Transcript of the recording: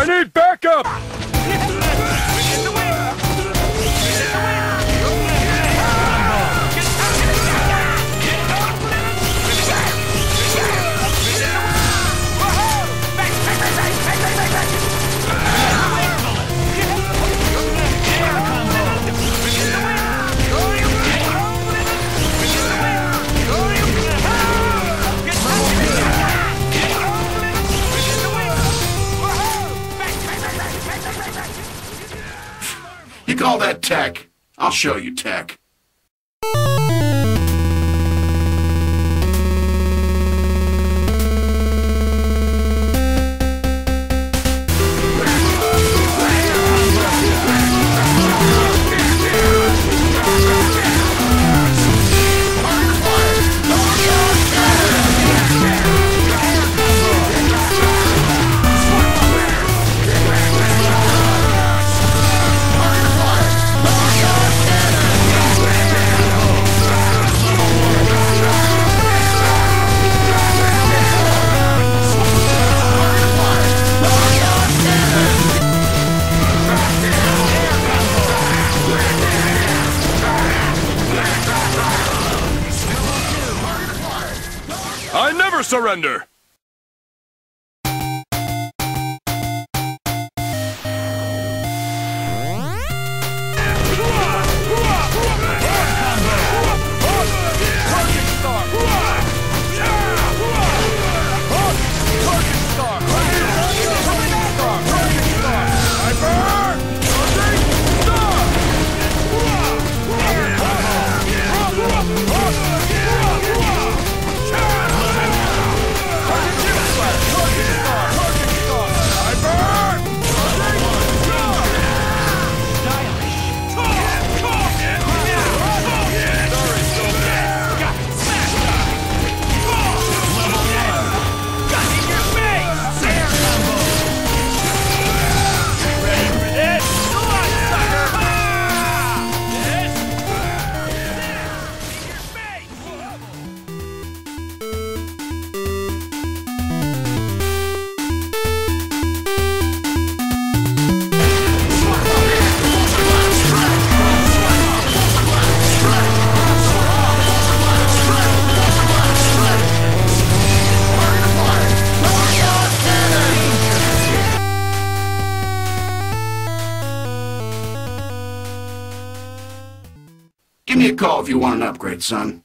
I need backup! You call that tech? I'll show you tech. Never surrender! Give me a call if you want an upgrade, son.